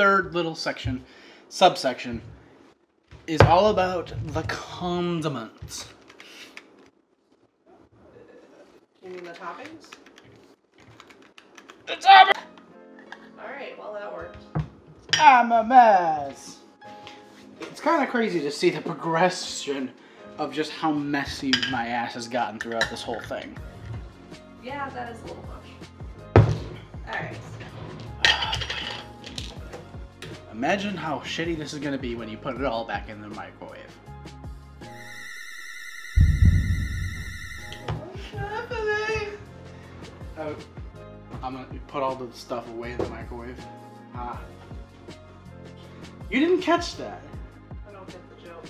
third little section, subsection, is all about the condiments. You mean the toppings? The top- Alright, well that worked. I'm a mess. It's kind of crazy to see the progression of just how messy my ass has gotten throughout this whole thing. Yeah, that is a little much. Alright. Imagine how shitty this is gonna be when you put it all back in the microwave. What's happening? Uh, I'm gonna put all the stuff away in the microwave. Ah. You didn't catch that. I don't get the joke.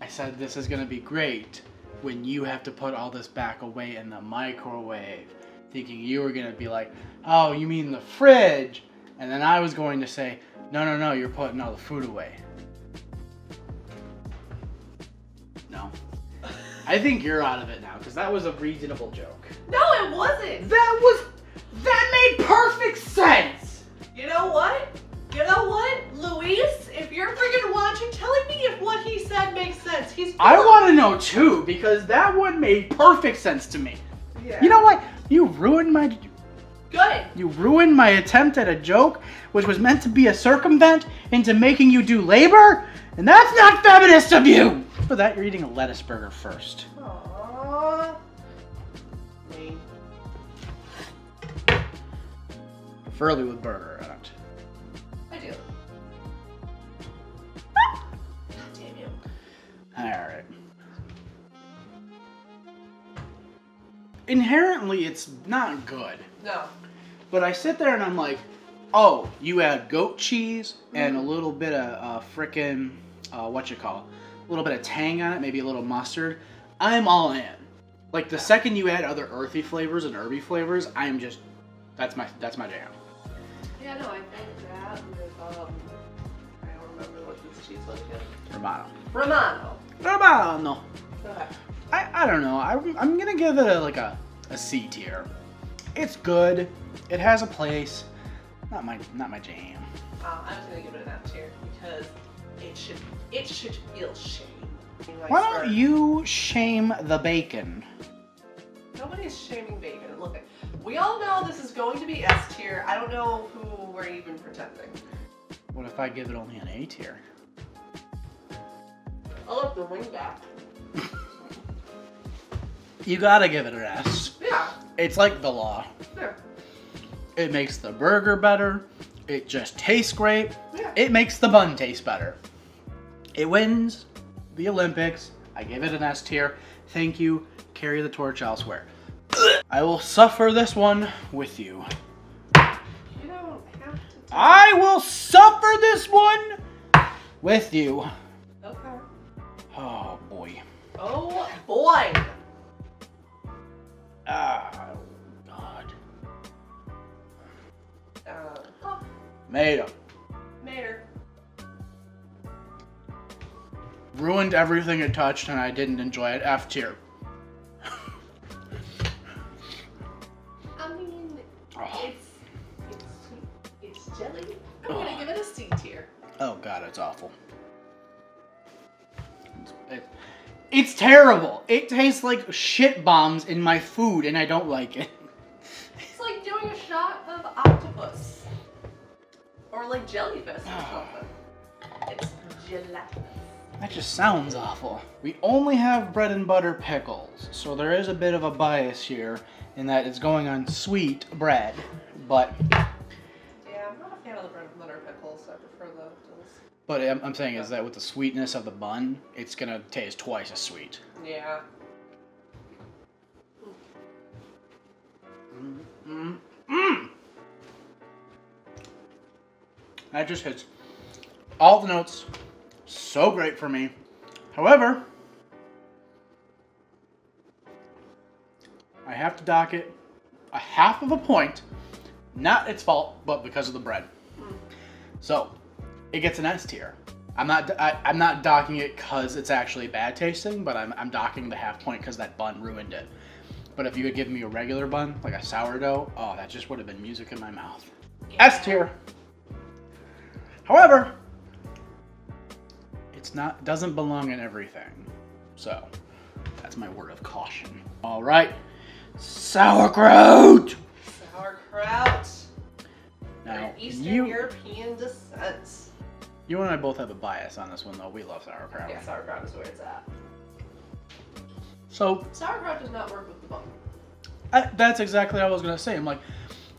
I said this is gonna be great when you have to put all this back away in the microwave. Thinking you were gonna be like, oh, you mean the fridge? And then I was going to say, no, no, no, you're putting all the food away. No. I think you're out of it now because that was a reasonable joke. No, it wasn't! That was. That made perfect sense! You know what? You know what? Luis, if you're freaking watching, telling me if what he said makes sense. He's I want to know too because that one made perfect sense to me. Yeah. You know what? You ruined my. Good. You ruined my attempt at a joke, which was meant to be a circumvent, into making you do labor, and that's not feminist of you. For that, you're eating a lettuce burger first. Aww. Me. Preferably with burger on it. I do. Ah, damn you. All right. Inherently, it's not good. No. But I sit there and I'm like, oh, you add goat cheese and a little bit of uh, frickin' uh, what you call, a little bit of tang on it, maybe a little mustard. I'm all in. Like the second you add other earthy flavors and herby flavors, I'm just that's my that's my jam. Yeah, no, I think that with, um, I don't remember what this cheese was again. Romano. Romano. Romano. Go ahead. I, I don't know. I, I'm gonna give it a, like a, a C tier. It's good. It has a place. Not my not my jam. Uh, I'm just gonna give it an F tier because it should it should feel shame. Like Why don't you shame the bacon? Nobody's shaming bacon. Look, we all know this is going to be S tier. I don't know who we're even pretending. What if I give it only an A tier? I'll let the ring back. You gotta give it an S. It's like the law. there. It makes the burger better. It just tastes great. Yeah. It makes the bun taste better. It wins the Olympics. I give it an S tier. Thank you. Carry the torch elsewhere. I will suffer this one with you. You don't have to. I will suffer this one with you. Okay. Oh boy. Oh boy. Made up. Mater. Ruined everything it touched and I didn't enjoy it. F tier. I mean, Oh. it's it's it's jelly. I'm Oh. gonna give it a C tier. Oh god, it's awful. It's, it- it's terrible. It tastes like shit bombs in my food and I don't like it. Or like jellyfish or something. It's gelatinous. That just sounds awful. We only have bread and butter pickles, so there is a bit of a bias here in that it's going on sweet bread, but Yeah, I'm not a fan of the bread and butter pickles. So I prefer the those. but I'm, I'm saying is that with the sweetness of the bun, it's gonna taste twice as sweet. Yeah. That just hits all the notes. So great for me. However, I have to dock it a half of a point. Not its fault, but because of the bread. So, it gets an S tier. I'm not I, I'm not docking it because it's actually bad tasting, but I'm, I'm docking the half point because that bun ruined it. But if you had given me a regular bun, like a sourdough, oh, that just would have been music in my mouth. S tier. However, it's not doesn't belong in everything. So that's my word of caution. All right, sauerkraut. Sauerkraut. Now Eastern you European descent. you and I both have a bias on this one though. We love sauerkraut. Yeah, sauerkraut is where it's at. So Sauerkraut does not work with the bun. I, that's exactly what I was gonna say. I'm like,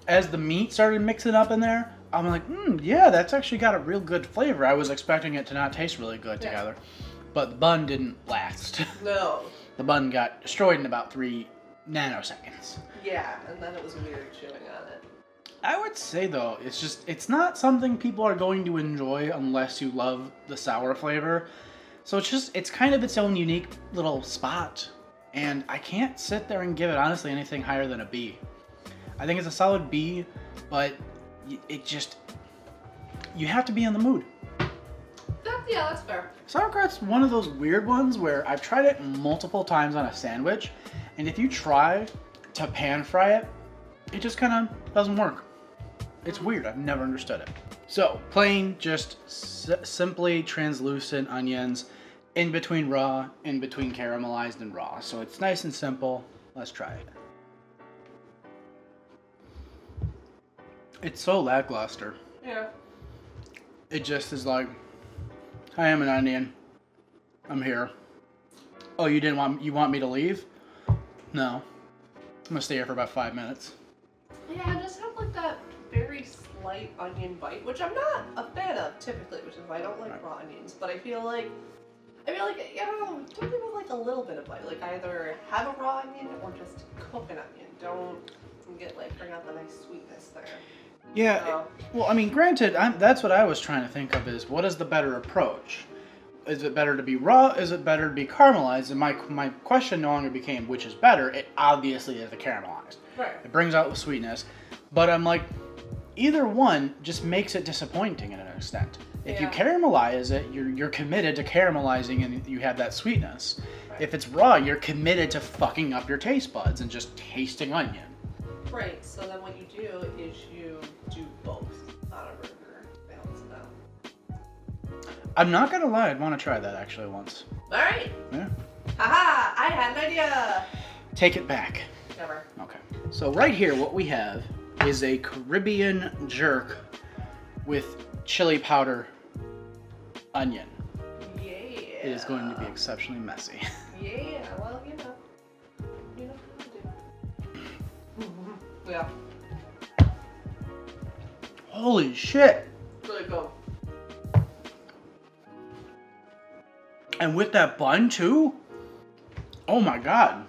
as the meat started mixing up in there, I'm like, mm, yeah, that's actually got a real good flavor. I was expecting it to not taste really good Yeah. together, but the bun didn't last. No. the bun got destroyed in about three nanoseconds. Yeah, and then it was weird chewing on it. I would say though, it's just it's not something people are going to enjoy unless you love the sour flavor. So it's just it's kind of its own unique little spot. And I can't sit there and give it honestly anything higher than a B. I think it's a solid B, but it just you have to be in the mood. That's yeah, that's fair. Sauerkraut's one of those weird ones where I've tried it multiple times on a sandwich, and if you try to pan fry it, it just kind of doesn't work. It's weird. I've never understood it. So, plain, just s- simply translucent onions in between raw, in between caramelized and raw. So it's nice and simple. Let's try it. It's so lackluster. Yeah. It just is like, I am an onion. I'm here. Oh, you didn't want you want me to leave? No. I'm gonna stay here for about five minutes. Yeah, I just have like that very slight onion bite, which I'm not a fan of typically, which is why I don't like Right. raw onions. But I feel like, I feel like, I don't know, don't people like a little bit of bite? Like either have a raw onion or just cook an onion. Don't get like bring out the nice sweetness there. Yeah. So, Well, I mean, granted, I'm, that's what I was trying to think of is what is the better approach? Is it better to be raw? Is it better to be caramelized? And my my question no longer became which is better. It obviously is the caramelized. right. It brings out the sweetness, but I'm like, either one just makes it disappointing in an extent. If you caramelize it, you're you're committed to caramelizing and you have that sweetness. Right. If it's raw, you're committed to fucking up your taste buds and just tasting onion. Right. So then what you do is you I'm not gonna lie, I'd want to try that actually once. All right. Yeah. Haha! I had an idea. Take it back. Never. Okay. So right here, what we have is a Caribbean jerk with chili powder onion. Yeah. It is going to be exceptionally messy. Yeah, well, you know. You know what to do. yeah. Holy shit! Really go. And with that bun too? Oh my god.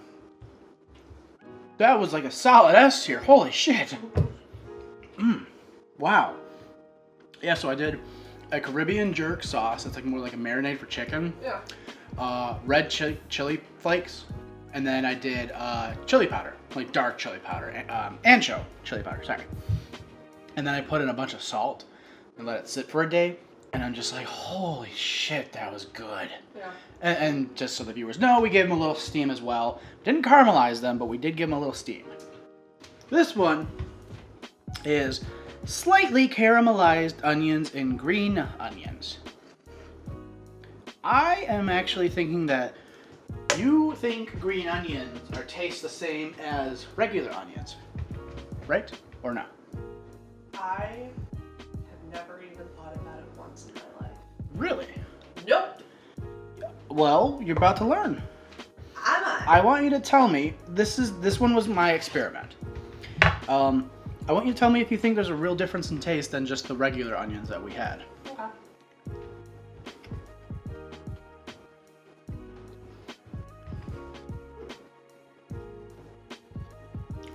That was like a solid S here. Holy shit. Mmm. Wow. Yeah, so I did a Caribbean jerk sauce. It's like more like a marinade for chicken. Yeah. Uh, red chili, chili flakes. And then I did uh, chili powder, like dark chili powder, um, ancho chili powder, sorry. And then I put in a bunch of salt and let it sit for a day. And I'm just like, holy shit, that was good. Yeah. And, and just so the viewers know, we gave them a little steam as well. Didn't caramelize them, but we did give them a little steam. This one is slightly caramelized onions and green onions. I am actually thinking that you think green onions are taste the same as regular onions, right? Or not? I once in my life. Really? Nope. Well, you're about to learn. Am I? I want you to tell me this is this one was my experiment. Um, I want you to tell me if you think there's a real difference in taste than just the regular onions that we had. Okay.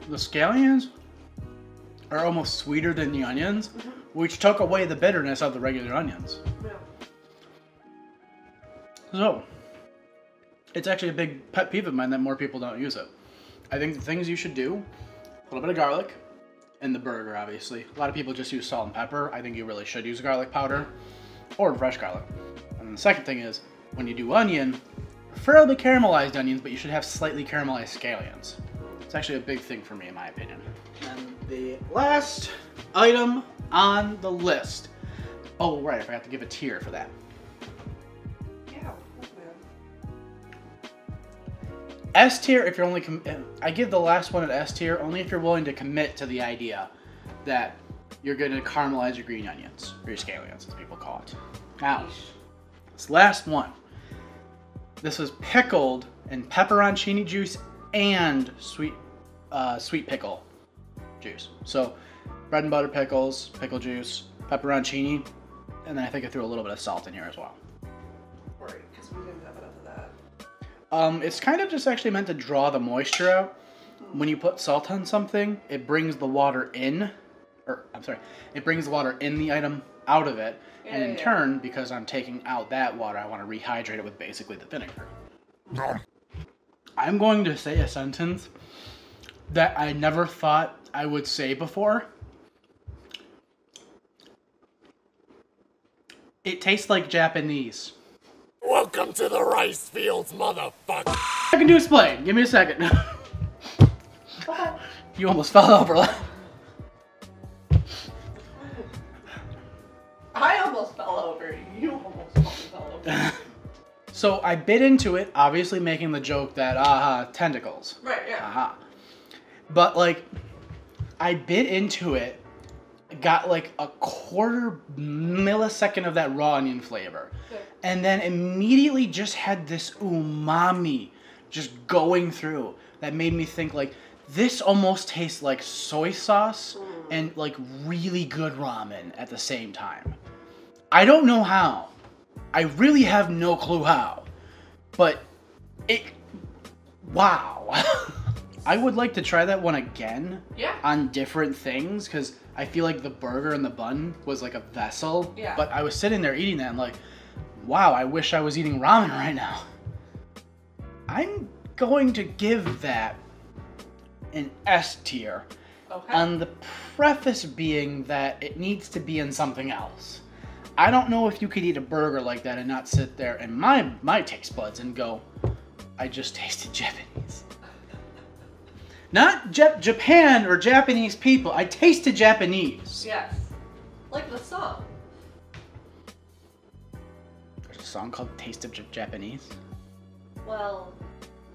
The scallions are almost sweeter than the onions, which took away the bitterness of the regular onions. Yeah. So, it's actually a big pet peeve of mine that more people don't use it. I think the things you should do, a little bit of garlic in the burger, obviously. A lot of people just use salt and pepper. I think you really should use garlic powder or fresh garlic. And the second thing is, when you do onion, preferably caramelized onions, but you should have slightly caramelized scallions. It's actually a big thing for me, in my opinion. And the last item on the list. Oh, right, I forgot to give a tier for that. S tier if you're only com- I give the last one an S tier only if you're willing to commit to the idea that you're going to caramelize your green onions or your scallions as people call it. Now, this last one. This was pickled in pepperoncini juice and sweet uh, sweet pickle juice. So bread and butter pickles, pickle juice, pepperoncini, and then I think I threw a little bit of salt in here as well. Right, because we didn't have enough of that. Um, it's kind of just actually meant to draw the moisture out. When you put salt on something, it brings the water in, or I'm sorry, it brings the water in the item out of it, and in Yeah, yeah. turn, because I'm taking out that water, I want to rehydrate it with basically the vinegar. I'm going to say a sentence that I never thought I would say before. It tastes like Japanese. Welcome to the rice fields, motherfucker. I can do explain. Give me a second. You almost fell over. I almost fell over. You almost fell over. so I bit into it, obviously making the joke that aha tentacles. right, yeah. Aha. But like, I bit into it, got like a quarter millisecond of that raw onion flavor, Good. and then immediately just had this umami just going through that made me think like this almost tastes like soy sauce mm. and like really good ramen at the same time. I don't know how. I really have no clue how. But it wow. I would like to try that one again Yeah. on different things because I feel like the burger and the bun was like a vessel. Yeah. But I was sitting there eating that and like, wow, I wish I was eating ramen right now. I'm going to give that an S tier. Okay. On the preface being that it needs to be in something else. I don't know if you could eat a burger like that and not sit there and my my taste buds and go, I just tasted Japanese. Not Jap- Japan or Japanese people. I tasted Japanese. yes. Like the song. There's a song called Taste of J- Japanese. Well,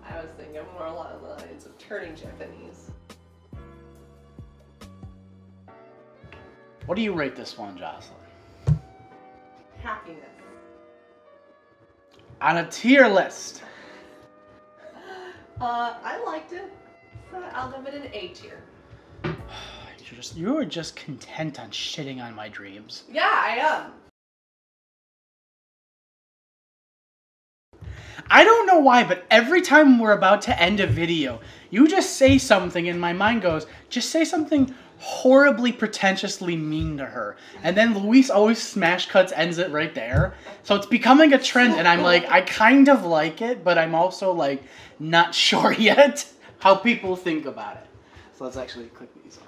I was thinking more along the lines of turning Japanese. What do you rate this one, Jocelyn? Happiness. On a tier list. Uh, I liked it. So I'll give it an A tier. You're just you're just content on shitting on my dreams. Yeah, I am. I don't know why, but every time we're about to end a video, you just say something and my mind goes, just say something horribly pretentiously mean to her. And then Luis always smash cuts ends it right there. So it's becoming a trend and I'm like, I kind of like it, but I'm also like not sure yet how people think about it. So let's actually click these.